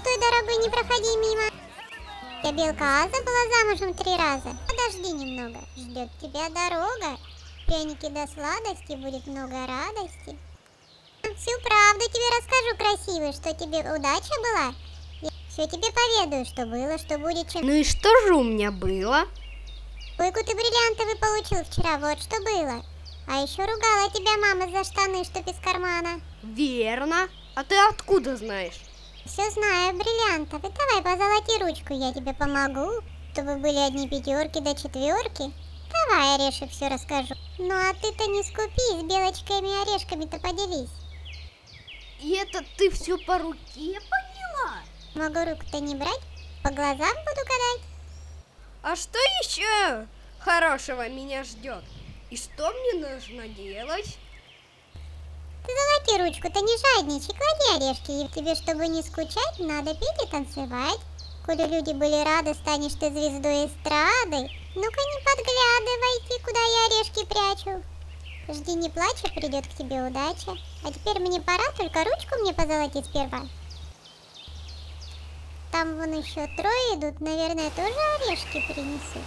дорогой, не проходи мимо. Я белка Аза была замужем три раза. Подожди немного, ждет тебя дорога. Пряники до сладости, будет много радости. Всю правду тебе расскажу красивый, что тебе удача была. Я все тебе поведаю, что было, что будет, чем... Ну и что же у меня было? Койку ты бриллиантовый получил вчера, вот что было. А еще ругала тебя мама за штаны, что без кармана. Верно. А ты откуда знаешь? Все знаю, бриллиантовый. Давай позолоти ручку, я тебе помогу. Чтобы были одни пятерки до четверки. Давай, орешек, все расскажу. Ну а ты-то не скупись, белочками и орешками-то поделись. И это ты все по руке поняла? Могу руку-то не брать, по глазам буду гадать. А что еще хорошего меня ждет? И что мне нужно делать? Золоти ручку-то, не жадничай, клади орешки. И тебе, чтобы не скучать, надо петь и танцевать. Коли люди были рады, станешь ты звездой эстрады. Ну-ка не подглядывайте, куда я орешки прячу. Жди не плача, придет к тебе удача. А теперь мне пора, только ручку мне позолотить сперва. Там вон еще трое идут, наверное, тоже орешки принесут.